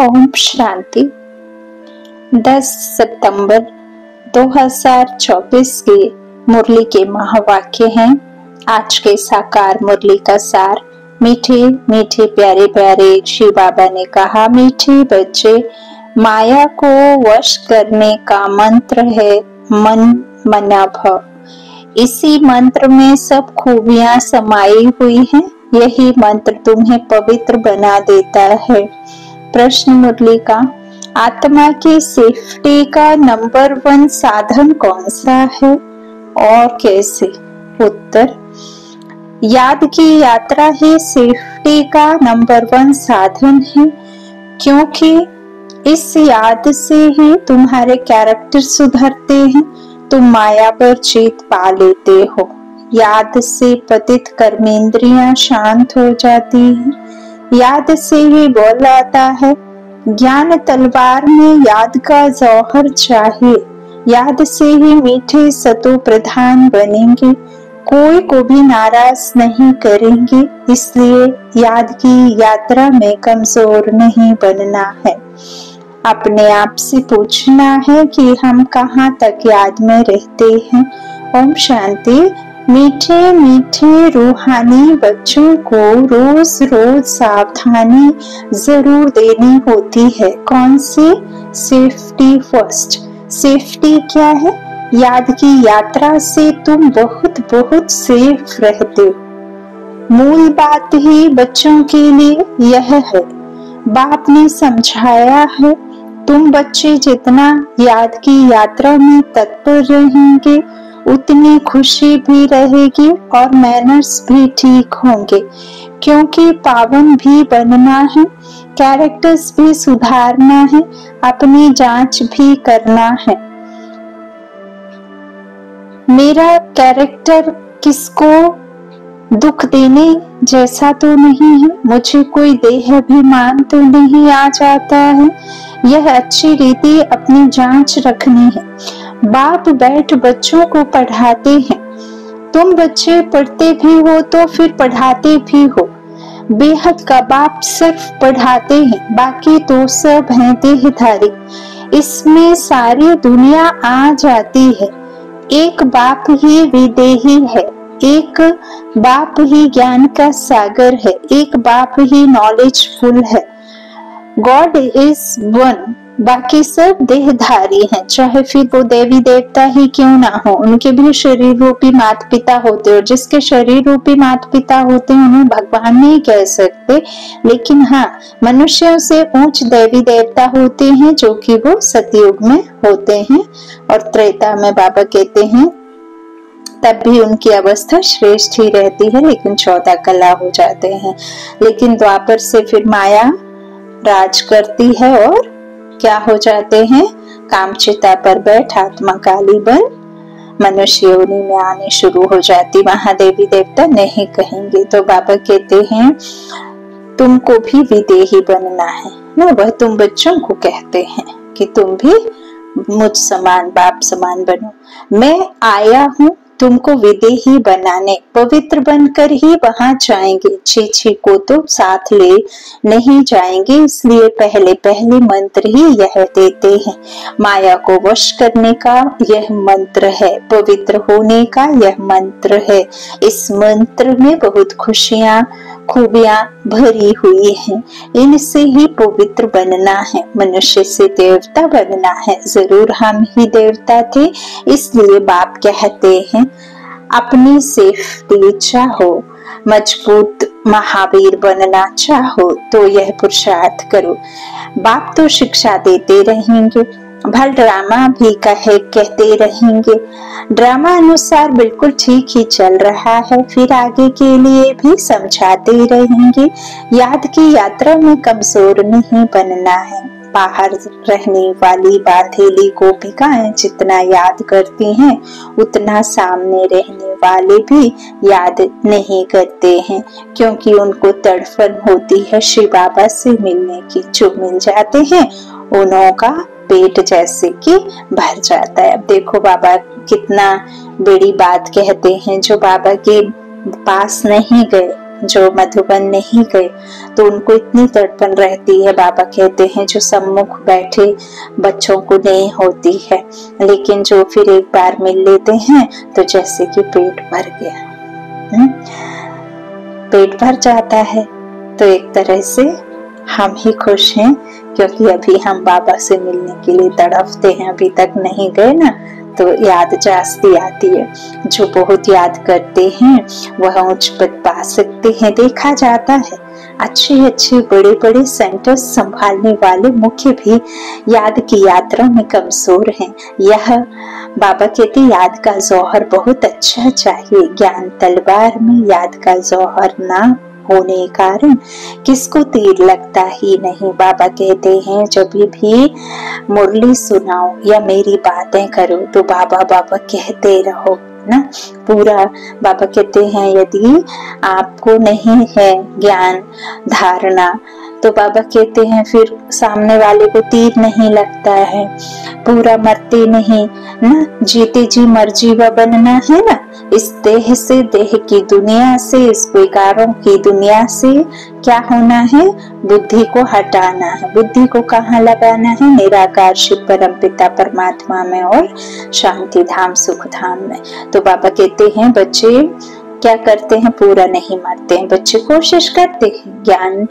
ओम शांति। 10 सितंबर 2024 के मुरली के महावाक्य हैं। आज के साकार मुरली का सार, मीठे मीठे प्यारे प्यारे श्री बाबा ने कहा, मीठे बच्चे, माया को वश करने का मंत्र है, मन मना भव इसी मंत्र में सब खूबियाँ समाई हुई हैं। यही मंत्र तुम्हें पवित्र बना देता है। प्रश्न मुरली का आत्मा की सेफ्टी का नंबर वन साधन कौन सा है? और कैसे? उत्तर, याद की यात्रा ही सेफ्टी का नंबर वन साधन है, क्योंकि इस याद से ही तुम्हारे कैरेक्टर सुधरते हैं, तुम माया पर जीत पा लेते हो। याद से पतित कर्मेंद्रियाँ शांत हो जाती हैं। याद से ही बोल आता है। ज्ञान तलवार में याद का जौहर चाहिए याद से ही मीठे सतो प्रधान बनेंगे। कोई को भी नाराज़ नहीं करेंगे। इसलिए याद की यात्रा में कमज़ोर नहीं बनना है। अपने आप से पूछना है कि हम कहाँ तक याद में रहते हैं। ओम शांति। मीठे मीठे रूहानी बच्चों को रोज रोज सावधानी ज़रूर देनी होती है। कौन सी? सेफ्टी फ़र्स्ट सेफ्टी क्या है? याद की यात्रा से तुम बहुत बहुत सेफ़ रहते हो। मूल बात ही बच्चों के लिए यह है। बाप ने समझाया है, तुम बच्चे जितना याद की यात्रा में तत्पर रहेंगे उतनी खुशी भी रहेगी और मैनर्स भी ठीक होंगे। क्योंकि पावन भी बनना है कैरेक्टर्स भी सुधारना है, अपनी जाँच भी करना है। मेरा कैरेक्टर किसको दुख देने जैसा तो नहीं है, मुझे कोई देह अभिमान तो नहीं आ जाता है। यह अच्छी रीति अपनी जाँच रखनी है। बाप बैठ बच्चों को पढ़ाते हैं। तुम बच्चे पढ़ते भी हो तो फिर पढ़ाते भी हो। बेहद का बाप सिर्फ़ पढ़ाते हैं, बाकी तो सब हैं देहधारी। इसमें सारी दुनिया आ जाती है। एक बाप ही विदेही है, एक बाप ही ज्ञान का सागर है, एक बाप ही नॉलेजफुल है। गॉड इज़ वन बाकी सब देहधारी हैं, चाहे फिर वो देवी देवता ही क्यों ना हो, उनके भी शरीर रूपी माता पिता होते और जिसके शरीर रूपी माता पिता होते उन्हें भगवान नहीं कह सकते। लेकिन हाँ मनुष्यों से ऊंच देवी देवता होते हैं, जो कि वो सतयुग में होते हैं और त्रेता में बाबा कहते हैं, तब भी उनकी अवस्था श्रेष्ठ ही रहती है, लेकिन चौदह कला हो जाते हैं। लेकिन द्वापर से फिर माया राज करती है और क्या हो जाते हैं? कामचिता पर बैठ आत्मा काली बन। मनुष्य योनि में आने शुरू हो जाती। वहाँ देवी देवता नहीं कहेंगे। तो बाबा कहते हैं, तुमको भी विदेही बनना है। ना, वह तुम बच्चों को कहते हैं कि तुम भी मुझ समान, बाप समान बनो। मैं आया हूँ तुमको विदेही बनाने, पवित्र बनकर ही वहाँ जाएँगे। छी छी को तो साथ ले नहीं जाएँगे, इसलिए पहले पहले मंत्र ही यह देते हैं। माया को वश करने का यह मंत्र है, पवित्र होने का यह मंत्र है। इस मंत्र में बहुत खुशियाँ खूबियाँ भरी हुई हैं। इनसे ही पवित्र बनना है। मनुष्य से देवता बनना है। ज़रूर हम ही देवता थे, इसलिए बाप कहते हैं, अपनी सेफ्टी चाहो, मज़बूत महावीर बनना चाहो तो यह पुरुषार्थ करो। बाप तो शिक्षा देते रहेंगे। भल ड्रामा भी कहे, कहते रहेंगे, ड्रामा अनुसार बिल्कुल ठीक ही चल रहा है, फिर आगे के लिए भी समझाते रहेंगे, याद की यात्रा में कमज़ोर नहीं बनना है, बाहर रहने वाली बाधेली गोपिकाएँ जितना याद करती हैं, उतना सामने रहने वाले भी याद नहीं करते हैं, क्योंकि उनको तड़फन होती है श्री बाबा से मिलने की, जो मिल जाते हैं, उन्हों का पेट जैसे कि भर जाता है अब देखो बाबा कितना बड़ी बात कहते हैं, जो बाबा के पास नहीं गए, जो मधुबन नहीं गए तो उनको इतनी तड़पन रहती है, बाबा कहते हैं, जो सम्मुख बैठे बच्चों को नहीं होती है लेकिन जो फिर एक बार मिल लेते हैं तो जैसे कि पेट भर गया हुँ? हम्म? पेट भर जाता है तो एक तरह से हम ही खुश हैं, क्योंकि अभी हम बाबा से मिलने के लिए तड़पते हैं, अभी तक नहीं गए ना तो याद जास्ती आती है। जो बहुत याद करते हैं, वह उच्च पद पा सकते हैं, देखा जाता है। अच्छे अच्छे, बड़े बड़े सेंटर संभालने वाले मुख्य भी याद की यात्रा में कमज़ोर हैं। यह बाबा कहते याद का जौहर बहुत अच्छा चाहिए। ज्ञान तलवार में याद का जौहर ना होने कारण किसको तीर लगता ही नहीं? बाबा कहते हैं, जब भी मुरली सुनाओ या मेरी बातें करो तो बाबा बाबा कहते रहो ना? पूरा बाबा कहते हैं, यदि आपको नहीं है ज्ञान धारणा तो बाबा कहते हैं, फिर सामने वाले को तीर नहीं लगता है। पूरा मरते नहीं ना जीते जी मर्ज़ी व बनना है ना। इस देह से, देह की दुनिया से, इस विकारों की दुनिया से क्या होना है? बुद्धि को हटाना है। बुद्धि को कहाँ लगाना है? निराकार शिव परम पिता परमात्मा में और शांति धाम सुख धाम में। तो बाबा कहते हैं, बच्चे क्या करते हैं? पूरा नहीं मरते हैं। बच्चे कोशिश करते हैं ज्ञान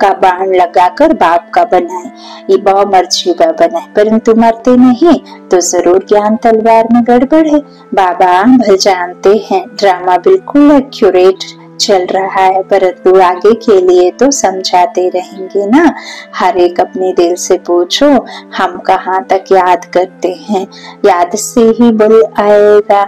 का बाण लगाकर बाप का बनाए। ये बहुत बाव मर्जीवा बनाए। परंतु मरते नहीं तो ज़रूर ज्ञान तलवार में गड़बड़ है। बाबा, भल जानते हैं, ड्रामा बिल्कुल एक्यूरेट चल रहा है, परंतु आगे के लिए तो समझाते रहेंगे ना। हर एक अपने दिल से पूछो, हम कहाँ तक याद करते हैं? याद से ही बल आएगा।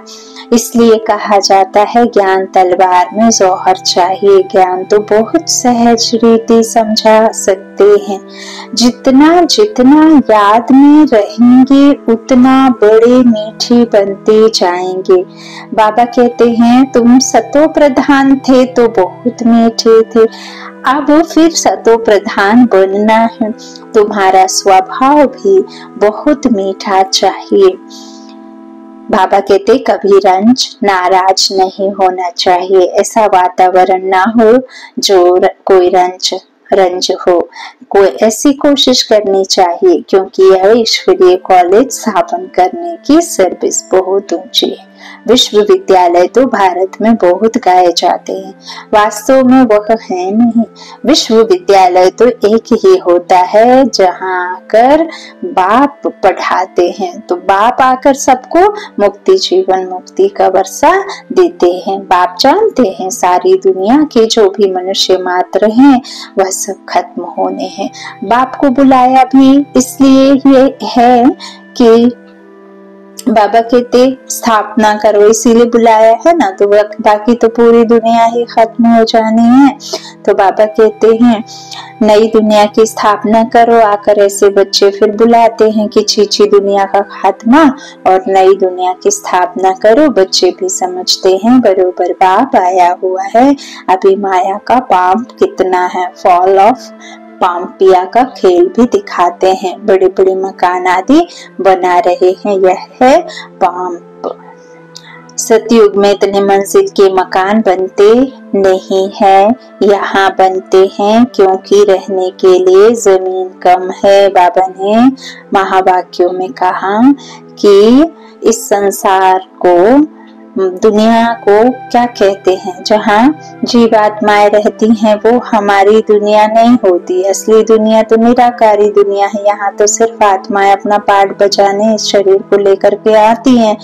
इसलिए कहा जाता है, ज्ञान तलवार में जोहर चाहिए। ज्ञान तो बहुत सहज रीति समझा सकते हैं। जितना जितना याद में रहेंगे, उतना बड़े मीठे बनते जाएँगे। बाबा कहते हैं, तुम सतो प्रधान थे तो बहुत मीठे थे। अब फिर सतो प्रधान बनना है। तुम्हारा स्वभाव भी बहुत मीठा चाहिए। बाबा कहते, कभी रंज नाराज़ नहीं होना चाहिए। ऐसा वातावरण ना हो जो कोई रंज रंज हो। कोई ऐसी कोशिश करनी चाहिए, क्योंकि यह ईश्वरीय कॉलेज स्थापन करने की सर्विस बहुत ऊँची है। विश्वविद्यालय तो भारत में बहुत गाए जाते हैं। वास्तव में वह है नहीं। विश्वविद्यालय तो एक ही होता है जहाँ आकर बाप पढ़ाते हैं। तो बाप आकर सबको मुक्ति, जीवन मुक्ति का वर्षा देते हैं। बाप जानते हैं सारी दुनिया के जो भी मनुष्य मात्र हैं, वह सब खत्म होने हैं। बाप को बुलाया भी इसलिए ये है कि बाबा कहते स्थापना करो, इसीलिए बुलाया है ना तो बाकी तो पूरी दुनिया ही खत्म हो जानी है। तो बाबा कहते हैं, नई दुनिया की स्थापना करो, आकर ऐसे बच्चे फिर बुलाते हैं कि चीची दुनिया का खात्मा और नई दुनिया की स्थापना करो। बच्चे भी समझते हैं, बरोबर बाप आया हुआ है। अभी माया का पाप कितना है फॉल ऑफ़ पाम्पिया का खेल भी दिखाते हैं। बड़े बड़े मकान आदि बना रहे हैं। यह है पाम्प सतयुग में इतने मंजिल के मकान बनते नहीं है। यहाँ बनते हैं क्योंकि रहने के लिए ज़मीन कम है। बाबा ने महावाक्यों में कहा कि इस संसार को दुनिया को क्या कहते हैं? जहाँ जीवात्माएँ रहती हैं, वो हमारी दुनिया नहीं होती। असली दुनिया तो निराकारी दुनिया है। यहाँ तो सिर्फ़ आत्माएँ अपना पाठ बजाने इस शरीर को लेकर के आती हैं।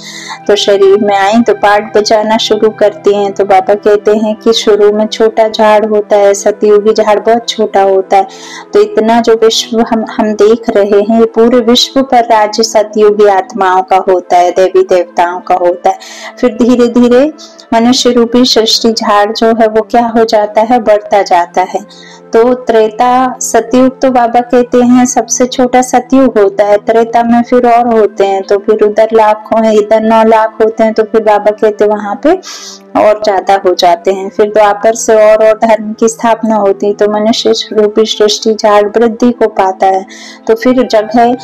तो शरीर में आई तो पाठ बजाना शुरू करती हैं। तो बाबा कहते हैं कि शुरू में छोटा झाड़ होता है, सतयुगी झाड़ बहुत छोटा होता है। तो इतना जो विश्व हम हम देख रहे हैं, ये पूरे विश्व पर राज्य सतयुगी आत्माओं का होता है, देवी देवताओं का होता है। फिर धीरे धीरे मनुष्य रूपी सृष्टि झाड़ जो है वो क्या हो जाता है, बढ़ता जाता है। तो त्रेता सतयुग तो बाबा कहते हैं सबसे छोटा सतयुग होता है। त्रेता में फिर और होते हैं तो फिर उधर लाख हो, इधर नौ लाख होते हैं तो फिर बाबा कहते हैं वहाँ पे और ज़्यादा हो जाते हैं। फिर द्वापर से और और धर्म की स्थापना होती है तो मनुष्य रूपी सृष्टि झाड़ वृद्धि को पाता है। तो फिर जगह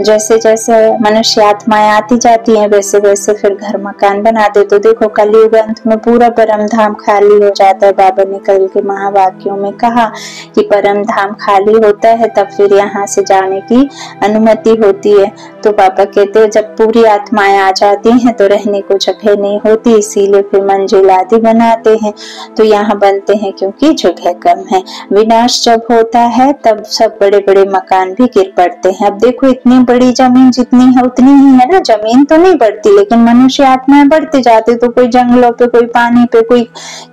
जैसे जैसे मनुष्य आत्माएँ आती जाती हैं वैसे वैसे फिर घर मकान बनाते तो देखो, कलयुग अंत में पूरा परम धाम खाली हो जाता है। बाबा ने कल के महावाक्यों में कहा कि परम धाम खाली होता है, तब फिर यहाँ से जाने की अनुमति होती है। तो बाबा कहते हैं, जब पूरी आत्माएँ आ जाती हैं तो रहने को जगह नहीं होती, इसीलिए फिर मंजिल आदि बनाते हैं। तो यहाँ बनते हैं क्योंकि जगह कम है। विनाश जब होता है, तब सब बड़े बड़े मकान भी गिर पड़ते हैं। अब देखो, इतनी बड़ी ज़मीन जितनी है, उतनी ही है ना। ज़मीन तो नहीं बढ़ती, लेकिन मनुष्य आत्माएँ बढ़ते जाते तो कोई जंगलों पे, कोई पानी पे, कोई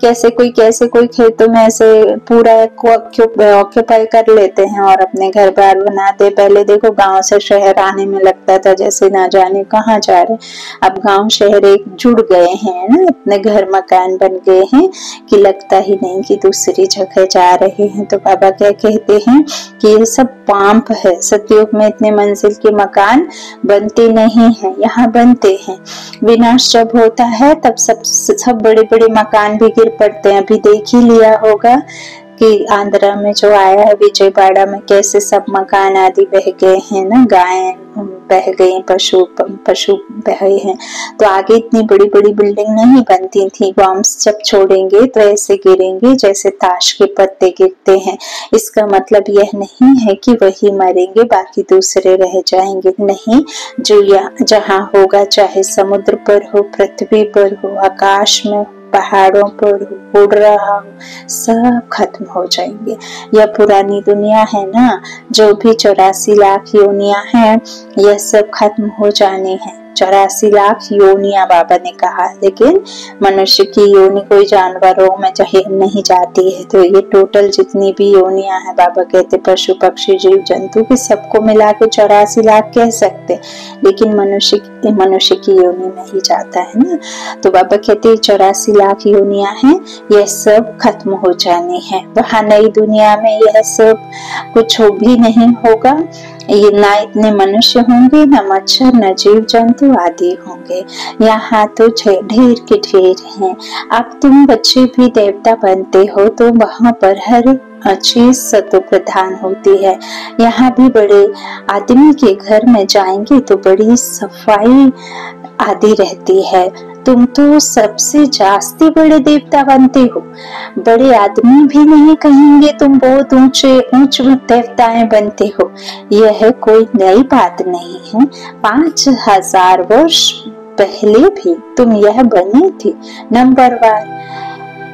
कैसे कोई कैसे, कोई खेतों में ऐसे पूरा ऑक्यूपाई कर लेते हैं और अपने घर बार बनाते पहले देखो, गाँव से शहर आने में लगता था, जैसे ना जाने कहाँ जा रहे। अब गाँव, शहर एक जुड़ गए हैं ना। इतने घर मकान बन गए हैं कि लगता ही नहीं कि दूसरी जगह जा रहे हैं। तो बाबा क्या कहते हैं कि ये सब पांप है। सतयुग में इतने मंजिल के मकान बनते नहीं है, यहाँ बनते हैं। विनाश जब होता है, तब सब सब बड़े बड़े मकान भी गिर पड़ते हैं। अभी देख ही लिया होगा कि आंध्रा में जो आया है, विजयवाड़ा में कैसे सब मकान आदि बह गए हैं ना? गाय बह गई, पशु पशु बहे हैं। तो आगे इतनी बड़ी बड़ी बिल्डिंग नहीं बनती थी। बॉम्ब्स जब छोड़ेंगे तो ऐसे गिरेंगे जैसे ताश के पत्ते गिरते हैं। इसका मतलब यह नहीं है कि वही मरेंगे, बाकी दूसरे रह जाएँगे। नहीं, जो यहाँ जहाँ होगा, चाहे समुद्र पर हो, पृथ्वी पर हो, आकाश में पहाड़ों पर उड़ रहा हूँ। सब खत्म हो जाएँगे। यह पुरानी दुनिया है ना? जो भी चौरासी लाख योनिया है, यह सब खत्म हो जाने हैं। चौरासी लाख योनिया बाबा ने कहा, लेकिन मनुष्य की योनि कोई जानवरों में चाहे नहीं जाती है। तो ये टोटल जितनी भी योनिया है, बाबा कहते, पशु, पक्षी, जीव, जंतु की सबको मिला के चौरासी लाख कह सकते। लेकिन मनुष्य मनुष्य की योनि में ही जाता है ना? तो बाबा कहते चौरासी लाख योनिया है, यह सब खत्म हो जाने हैं। वहाँ नई दुनिया में यह सब कुछ भी नहीं होगा। ये ना इतने मनुष्य होंगे न मच्छर न जीव जंतु आदि होंगे यहाँ तो ढेर के ढेर हैं अब तुम बच्चे भी देवता बनते हो तो वहाँ पर हर चीज़ सतो प्रधान होती है यहाँ भी बड़े आदमी के घर में जाएँगे तो बड़ी सफ़ाई आदि रहती है तुम तो सबसे जास्ती बड़े देवता बनते हो। बड़े आदमी भी नहीं कहेंगे तुम बहुत ऊँचे, ऊंच देवताएँ बनते हो। यह कोई नई बात नहीं है। पाँच हज़ार वर्ष पहले भी तुम यह बनी थी। नंबर वन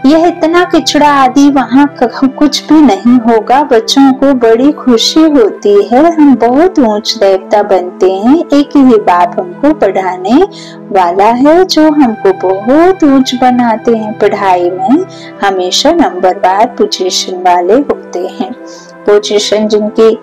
यह इतना किचड़ा आदि, वहाँ कुछ भी नहीं होगा। बच्चों को बड़ी खुशी होती है। हम बहुत ऊंच देवता बनते हैं। एक ही बाप हमको पढ़ाने वाला है, जो हमको बहुत ऊंच बनाते हैं पढ़ाई में। हमेशा नंबर बार पोजीशन वाले होते हैं। पोजीशन जिनकी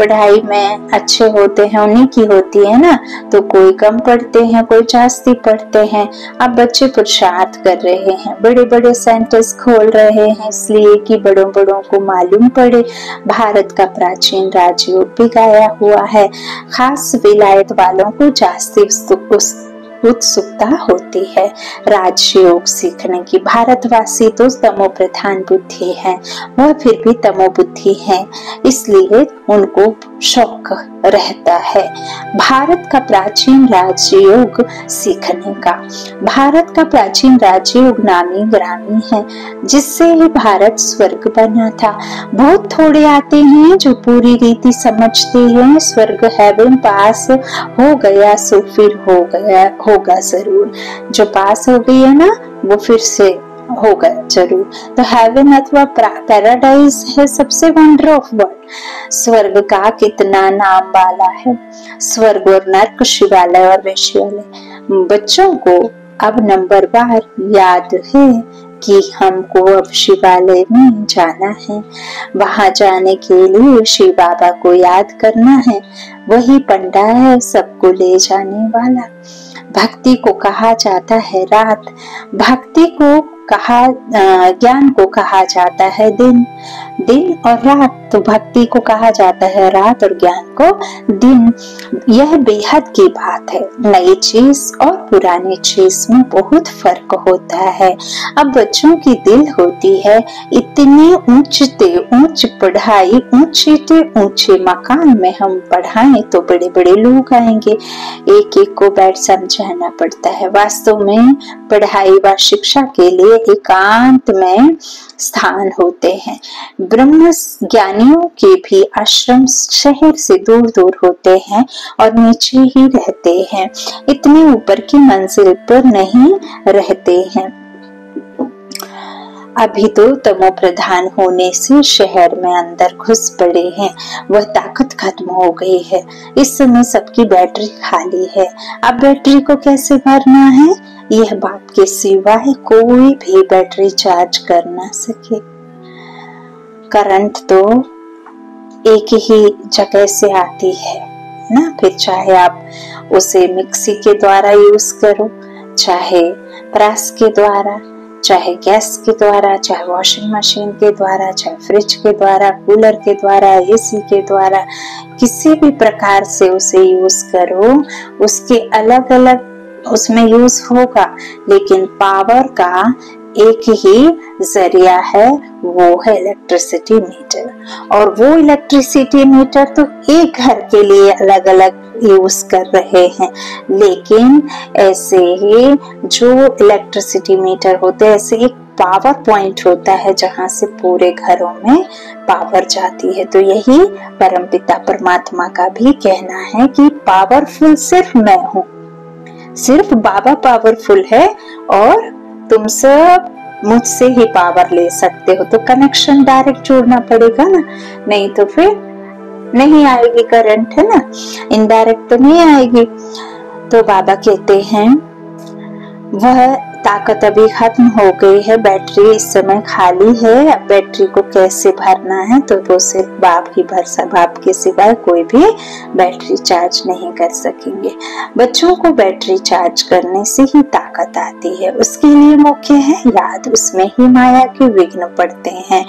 पढ़ाई में अच्छे होते हैं, उन्हीं की होती है ना? तो कोई कम पढ़ते हैं, कोई जास्ती पढ़ते हैं। अब बच्चे पुरुषार्थ कर रहे हैं। बड़े बड़े सेंटर्स खोल रहे हैं, इसलिए कि बड़ों बड़ों को मालूम पड़े। भारत का प्राचीन राजयोग भी गाया हुआ है। खास विलायत वालों को जास्ती उस उत्सुकता होती है। राजयोग सीखने की भारतवासी तो तमो प्रधान बुद्धि है। वह फिर भी तमो बुद्धि है, इसलिए उनको शौक रहता है। भारत का प्राचीन राजयोग सीखने का। भारत का प्राचीन राजयोग नामी ग्रामी है, जिससे ही भारत स्वर्ग बना था। बहुत थोड़े आते हैं जो पूरी रीति समझते हैं, स्वर्ग हेवन पास हो गया, सो फिर हो गया होगा ज़रूर। जो पास हो गई है ना, वो फिर से होगा ज़रूर। तो हेवन अथवा पैराडाइज है सबसे वंडर ऑफ़ वर्ल्ड स्वर्ग का कितना नाम वाला है। स्वर्ग और नर्क शिवालय और वैश्यालय बच्चों को अब नंबर बार याद है कि हमको अब शिवालय में जाना है। वहाँ जाने के लिए शिव बाबा को याद करना है। वही पंडा है सबको ले जाने वाला। भक्ति को कहा जाता है रात। भक्ति को कहा ज्ञान को कहा जाता है दिन। दिन और रात तो भक्ति को कहा जाता है रात और ज्ञान को। दिन, यह बेहद की बात है। नई चीज़ और पुरानी चीज़ में बहुत फ़र्क होता है। अब बच्चों की दिल होती है, इतने ऊंचते ऊंच पढ़ाई ऊँचे ऊँचे मकान में हम पढ़ाएँ तो बड़े बड़े लोग आएँगे। एक एक को बैठ समझाना पड़ता है। वास्तव में पढ़ाई व शिक्षा के लिए एकांत में स्थान होते हैं। ब्रह्म ज्ञानियों के भी आश्रम शहर से दूर दूर होते हैं और नीचे ही रहते हैं। इतने ऊपर की मंजिल पर नहीं रहते हैं। अभी तो तमो प्रधान होने से शहर में अंदर घुस पड़े हैं। वह ताकत खत्म हो गई है। इस समय सबकी बैटरी खाली है। अब बैटरी को कैसे भरना है? यह बात के सिवाय कोई भी बैटरी चार्ज कर ना सके। करंट तो एक ही जगह से आती है, ना? फिर चाहे आप उसे मिक्सी के द्वारा यूज़ करो, चाहे प्रेस के द्वारा, चाहे गैस के द्वारा, चाहे वॉशिंग मशीन के द्वारा, चाहे फ्रिज के द्वारा कूलर के द्वारा एसी के द्वारा, किसी भी प्रकार से उसे यूज़ करो, उसके अलग अलग उसमें यूज़ होगा, लेकिन पावर का एक ही ज़रिया है, वो है इलेक्ट्रिसिटी मीटर और वो इलेक्ट्रिसिटी मीटर तो एक घर के लिए अलग अलग यूज़ कर रहे हैं। लेकिन ऐसे ही जो इलेक्ट्रिसिटी मीटर होते हैं, ऐसे एक पावर पॉइंट होता है जहाँ से पूरे घरों में पावर जाती है। तो यही परमपिता परमात्मा का भी कहना है कि पावरफुल सिर्फ़ मैं हूँ। सिर्फ़ बाबा पावरफुल है और तुम सब मुझसे ही पावर ले सकते हो तो कनेक्शन डायरेक्ट जोड़ना पड़ेगा ना? नहीं तो फिर नहीं आएगी करंट है ना? इनडायरेक्ट तो नहीं आएगी। तो बाबा कहते हैं, वह ताकत अभी खत्म हो गई है। बैटरी इस समय खाली है। अब बैटरी को कैसे भरना है? तो वो सिर्फ़ बाप ही भर सा बाप के सिवाय कोई भी बैटरी चार्ज नहीं कर सकेंगे। बच्चों को बैटरी चार्ज करने से ही ताकत आती है। उसके लिए मुख्य है याद। उसमें ही माया के विघ्न पड़ते हैं।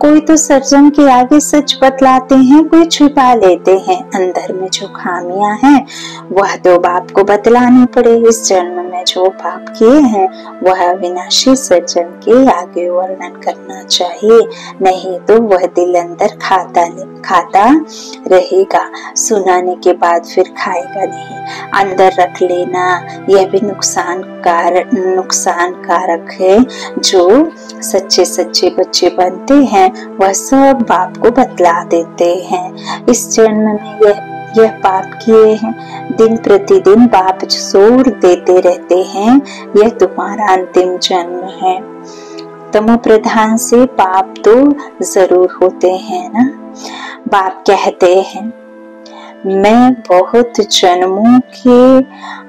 कोई तो सर्जन के आगे सच बतलाते हैं, कोई छुपा लेते हैं। अंदर में जो खामियाँ हैं, वह तो बाप को बतलानी पड़े। इस जन्म में जो पाप किए हैं वह विनाशी सज्जन के आगे वर्णन करना चाहिए। नहीं तो वह दिल अंदर खाता खाता रहेगा। सुनाने के बाद फिर खाएगा नहीं। अंदर रख लेना। यह भी नुकसान कारक नुकसान कारक है। जो सच्चे सच्चे बच्चे बनते हैं, वह सब बाप को बतला देते हैं। इस जन्म में यह यह पाप किए हैं। दिन प्रतिदिन बाप ज़ोर देते रहते हैं। यह तुम्हारा अंतिम जन्म है। तमो प्रधान से पाप तो ज़रूर होते हैं ना? बाप कहते हैं, मैं बहुत जन्मों के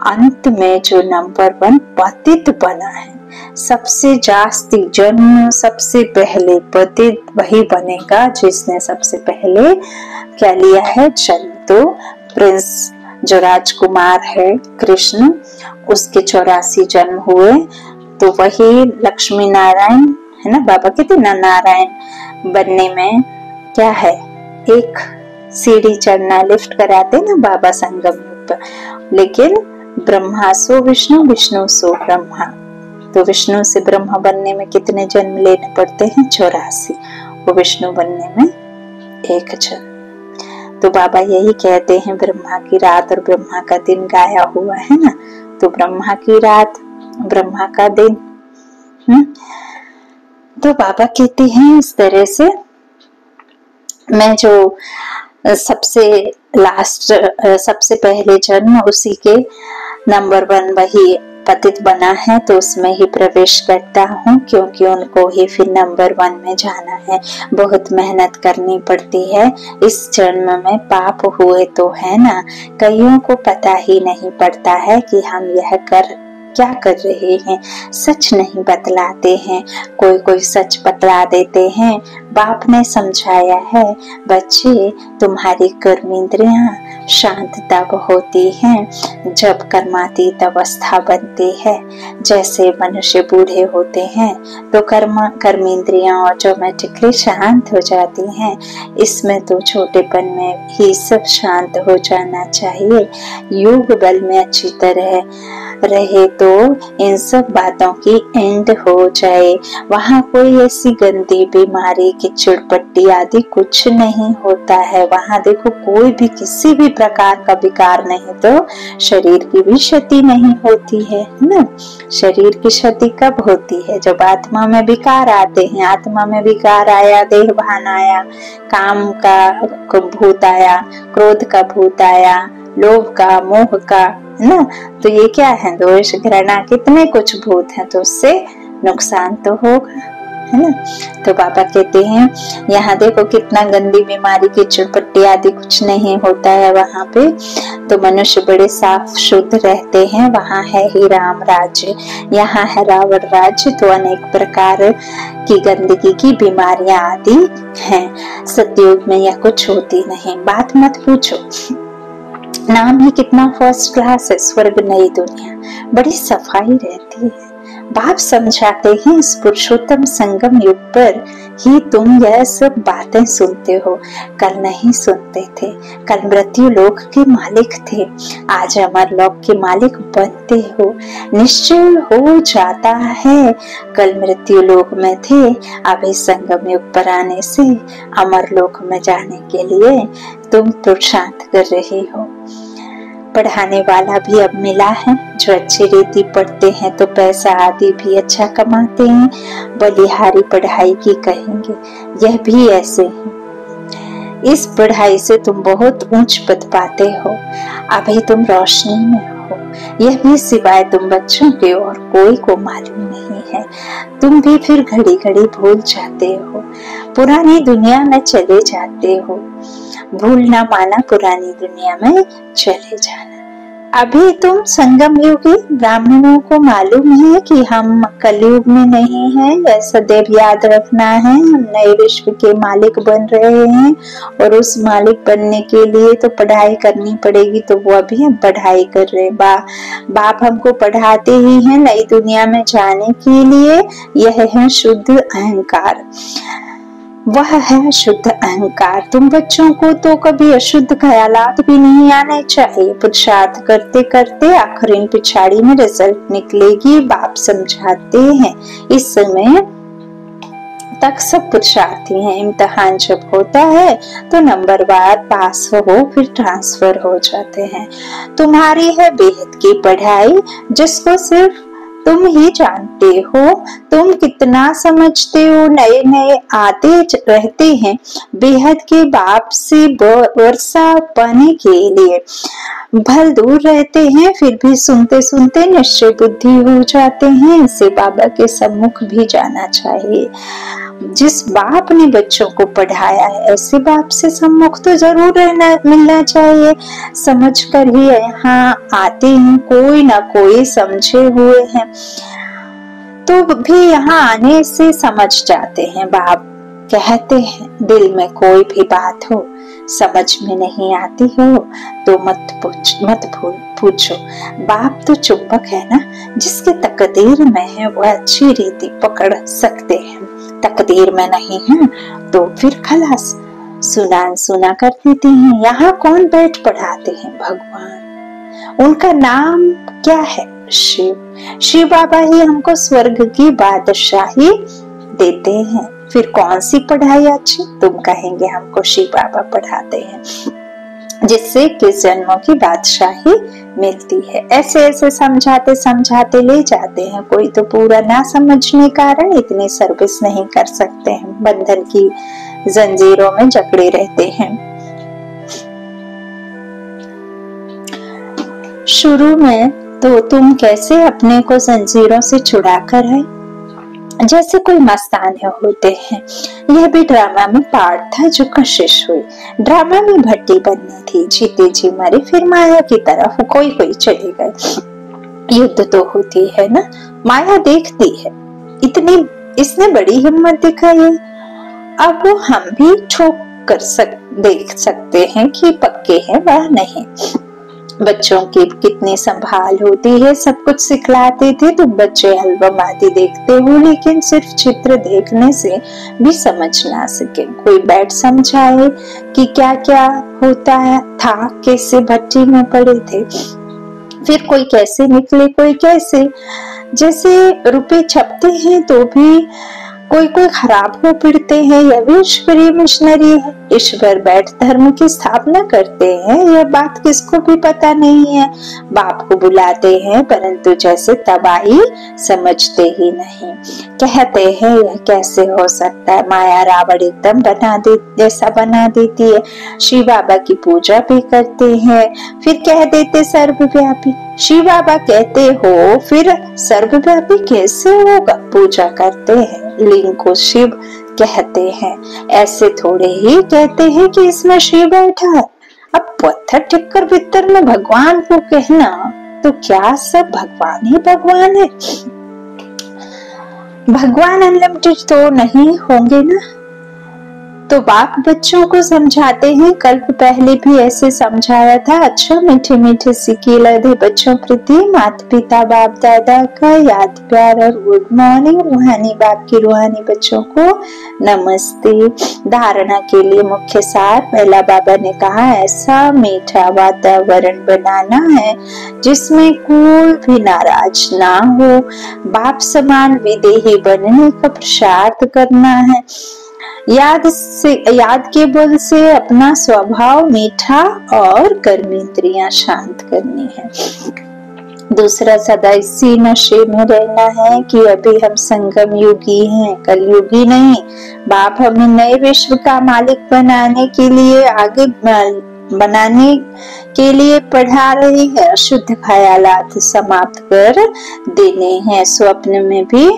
अंत में जो नंबर वन पतित बना है, सबसे जास्ती जन्म सबसे पहले पतित वही बनेगा जिसने सबसे पहले क्या लिया है? जन्म तो प्रिंस जो राजकुमार है कृष्ण, उसके चौरासी जन्म हुए। तो वही लक्ष्मी नारायण, है ना, बाबा कहते ना नारायण बनने में क्या है? एक सीढ़ी चढ़ना, लिफ्ट कराते ना बाबा संगम पर लेकिन ब्रह्मा सो, विष्णु विष्णु सो, ब्रह्मा। तो विष्णु से ब्रह्मा बनने में कितने जन्म लेने पड़ते हैं? चौरासी। वो विष्णु बनने में एक जन्म। तो बाबा यही कहते हैं, ब्रह्मा की रात और ब्रह्मा का दिन गाया हुआ है ना? तो ब्रह्मा की रात, ब्रह्मा का दिन। हम्म? तो बाबा कहते हैं इस तरह से, मैं जो सबसे लास्ट सबसे पहले जन्म उसी के नंबर वन वही पतित बना है तो उसमें ही प्रवेश करता हूँ, क्योंकि उनको ही फिर नंबर वन में जाना है। बहुत मेहनत करनी पड़ती है। इस जन्म में पाप हुए तो है ना? कईयों को पता ही नहीं पड़ता है कि हम यह कर, क्या कर रहे हैं। सच नहीं बतलाते हैं। कोई कोई सच बतला देते हैं। बाप ने समझाया है, बच्चे, तुम्हारी कर्म इंद्रिया शांत तब होती है। जब कर्मातीत अवस्था बनती है, जैसे मनुष्य बूढ़े होते हैं तो कर्म, कर्मेंद्रियाँ ऑटोमेटिकली शांत हो जाती हैं। इसमें तो छोटेपन में ही सब शांत हो जाना चाहिए। योग बल में अच्छी तरह रहे तो इन सब बातों की एंड हो जाए। वहाँ कोई ऐसी गंदी, बीमारी की चिड़पट्टी आदि कुछ नहीं होता है। वहाँ देखो कोई भी किसी भी प्रकार का विकार नहीं तो शरीर की भी क्षति नहीं होती है ना? शरीर की क्षति कब होती है? जब आत्मा में विकार आते हैं, आत्मा में विकार आया देह भान आया, काम का भूत आया, क्रोध का भूत आया, लोभ का, मोह का ना? तो ये क्या है दोष, घृणा, कितने कुछ भूत हैं तो उससे नुकसान तो होगा। है ना? तो बाबा कहते हैं, यहाँ देखो कितना गंदी बीमारी की चुटपट्टी आदि कुछ नहीं होता है वहाँ पे। तो मनुष्य बड़े साफ़, शुद्ध रहते हैं। वहाँ है ही राम राज्य यहाँ है रावण राज्य तो अनेक प्रकार की गंदगी की बीमारियाँ आदि हैं। सतयुग में यह कुछ होती नहीं। बात मत पूछो। नाम ही कितना फ़र्स्ट क्लास है, स्वर्ग नई दुनिया। बड़ी सफ़ाई रहती है। बाप समझाते हैं इस पुरुषोत्तम संगम युग पर ही तुम यह सब बातें सुनते हो। कल नहीं सुनते थे। कल मृत्यु लोक के मालिक थे। आज अमर लोक के मालिक बनते हो। निश्चय हो जाता है। कल मृत्यु लोक में थे। अभी संगम युग पर आने से अमर लोक में जाने के लिए तुम पुरुषार्थ कर रहे हो। पढ़ाने वाला भी अब मिला है। जो अच्छी रीति पढ़ते हैं तो पैसा आदि भी अच्छा कमाते हैं। बलिहारी पढ़ाई की कहेंगे, यह भी ऐसे है। इस पढ़ाई से तुम बहुत ऊंच पद पाते हो। अभी तुम रोशनी में हो। यह भी सिवाय तुम बच्चों के और कोई को मालूम नहीं है। तुम भी फिर घड़ी घड़ी भूल जाते हो। पुरानी दुनिया में चले जाते हो। भूलना माना पुरानी दुनिया में चले जाना। अभी तुम संगम युगी ब्राह्मणों को मालूम है कि हम कलयुग में नहीं है सदैव याद रखना है। हम नए विश्व के मालिक बन रहे हैं और उस मालिक बनने के लिए तो पढ़ाई करनी पड़ेगी तो वो अभी हम पढ़ाई कर रहे हैं। बा, बाप हमको पढ़ाते ही हैं नई दुनिया में जाने के लिए। यह है शुद्ध अहंकार। वह है शुद्ध अहंकार। तुम बच्चों को तो कभी अशुद्ध ख्यालात भी नहीं आने चाहिए। पुरुषार्थ करते करते आखिर इन पिछाड़ी में रिज़ल्ट निकलेगी, बाप समझाते हैं। इस समय तक सब पुरुषार्थी हैं। इम्तहान जब होता है तो नंबर बार पास हो, फिर ट्रांसफ़र हो जाते हैं। तुम्हारी है बेहद की पढ़ाई, जिसको सिर्फ़ तुम ही जानते हो, तुम कितना समझते हो नए नए आते रहते हैं, बेहद के बाप से वर्षा पाने के लिए। भल दूर रहते हैं, फिर भी सुनते सुनते निश्चय बुद्धि हो जाते हैं। इसे बाबा के सम्मुख भी जाना चाहिए। जिस बाप ने बच्चों को पढ़ाया है, ऐसे बाप से सम्मुख तो ज़रूर रहना, मिलना चाहिए। समझ कर ही यहाँ आते हैं, कोई ना कोई समझे हुए हैं। तो भी यहाँ आने से समझ जाते हैं बाप। कहते हैं, दिल में कोई भी बात हो समझ में नहीं आती हो तो मत पूछ, मत भूल पूछो। बाप तो चुंबक है ना, जिसके तकदीर में है वो अच्छी रीति पकड़ सकते हैं। तकदीर में नहीं है तो फिर खलास। सुना सुना कर देते हैं, यहाँ कौन बैठ पढ़ाते हैं भगवान? उनका नाम क्या है? शिव। शिव बाबा ही हमको स्वर्ग की बादशाही देते हैं। फिर कौन सी पढ़ाई अच्छी तुम कहेंगे हमको शिव बाबा पढ़ाते हैं। जिससे किस जन्मों की बादशाही मिलती है। ऐसे ऐसे समझाते समझाते ले जाते हैं। कोई तो पूरा ना समझने कारण इतनी सर्विस नहीं कर सकते हैं। बंधन की जंजीरों में जकड़े रहते हैं। शुरू में तो तुम कैसे अपने को जंजीरों से छुड़ा कर है? जैसे कोई मस्तान होते हैं। यह भी ड्रामा में पार्ट था जो कशिश हुई। ड्रामा में भट्टी बननी थी। जीते जी मरे, फिर माया की तरफ़ कोई कोई चले गए। युद्ध तो होती है ना? माया देखती है। इतनी, इसने बड़ी हिम्मत दिखाई। अब हम भी ठोक कर सक, देख सकते हैं कि पक्के हैं वह नहीं। बच्चों की कितनी संभाल होती है, सब कुछ सिखलाते थे तो बच्चे एल्बम आदि देखते हो, लेकिन सिर्फ़ चित्र देखने से भी समझ ना सके। कोई बैठ समझाए कि क्या क्या होता है, था, कैसे भट्टी में पड़े थे। फिर कोई कैसे निकले, कोई कैसे। जैसे रुपए छपते हैं तो भी कोई कोई खराब हो फिरते हैं भी ईश्वरीय मिशनरी है। ईश्वर बैठ धर्म की स्थापना करते हैं, यह बात किसको भी पता नहीं है। बाप को बुलाते हैं, परंतु जैसे तबाही समझते ही नहीं। कहते हैं, यह कैसे हो सकता है? माया रावण एकदम बना दे, जैसा बना देती है। शिव बाबा की पूजा भी करते हैं, फिर कह देते सर्वव्यापी। शिव बाबा कहते हो, फिर सर्वव्यापी कैसे होगा? पूजा करते हैं, लिंग को शिव कहते हैं। ऐसे थोड़े ही कहते हैं कि इसमें शिव बैठा है। अब पत्थर टिककर भीतर में भगवान को कहना तो क्या सब भगवान ही भगवान है? भगवान अनलिमिटेड तो नहीं होंगे ना? तो बाप बच्चों को समझाते हैं। कल्प पहले भी ऐसे समझाया था। अच्छा मीठे मीठे सिक्के लदे बच्चों प्रति। माता पिता बाप दादा का याद प्यार और गुड मॉर्निंग रूहानी बाप की रूहानी बच्चों को नमस्ते। धारणा के लिए मुख्य सार पहला बाबा ने कहा, ऐसा मीठा वातावरण बनाना है जिसमें कोई भी नाराज़ ना हो। बाप समान विदेही बनने का प्रसार करना है। याद से, याद के बल से अपना स्वभाव मीठा और कर्मेंद्रियाँ शांत करनी है। दूसरा, सदा इसी नशे में रहना है कि अभी हम संगम युगी हैं, कल युगी नहीं। बाप हमें नए विश्व का मालिक बनाने के लिए, आगे बनाने के लिए पढ़ा रहे हैं। शुद्ध ख्यालात समाप्त कर देने हैं। स्वप्न में भी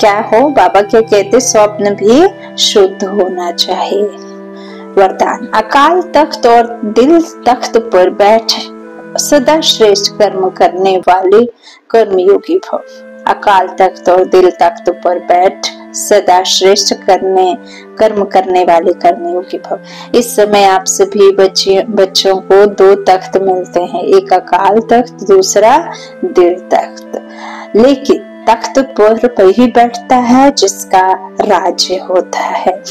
क्या हो बाबा क्या कहते स्वप्न भी शुद्ध होना चाहिए। वरदान, अकाल तख्त और दिल तख्त पर बैठ सदा श्रेष्ठ कर्म करने वाले कर्मयोगी भव अकाल तख्त और दिल तख्त पर बैठ सदा श्रेष्ठ करने, कर्म करने वाले कर्मयोगी भव इस समय आप सभी बच्चे बच्चों को दो तख्त मिलते हैं, एक अकाल तख्त, दूसरा दिल तख्त। लेकिन तख्त पुत्र पर वही बैठता है, जिसका राज्य होता है।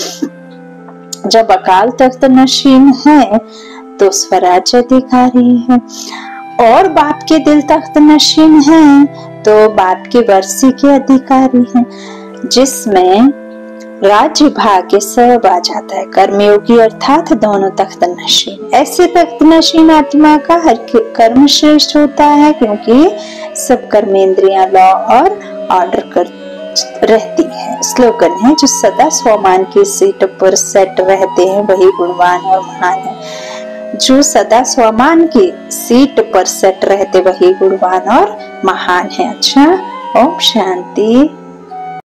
जब अकाल तख्त नशीन है तो स्वराज अधिकारी है। और बाप के दिल तख्त नशीन है तो बाप के वर्षी के अधिकारी है, जिसमें राज्य भाग्य सब आ जाता है। कर्मयोगी अर्थात दोनों तख्त नशीन। ऐसे तख्त नशीन आत्मा का हर कर्म श्रेष्ठ होता है, क्योंकि सब कर्मेंद्रिया लॉ और ऑर्डर कर रहती है। स्लोगन है जो सदा स्वमान की सीट पर सेट रहते हैं, वही गुणवान और महान है। जो सदा स्वमान की सीट पर सेट रहते, वही गुणवान और महान है। अच्छा ओम शांति।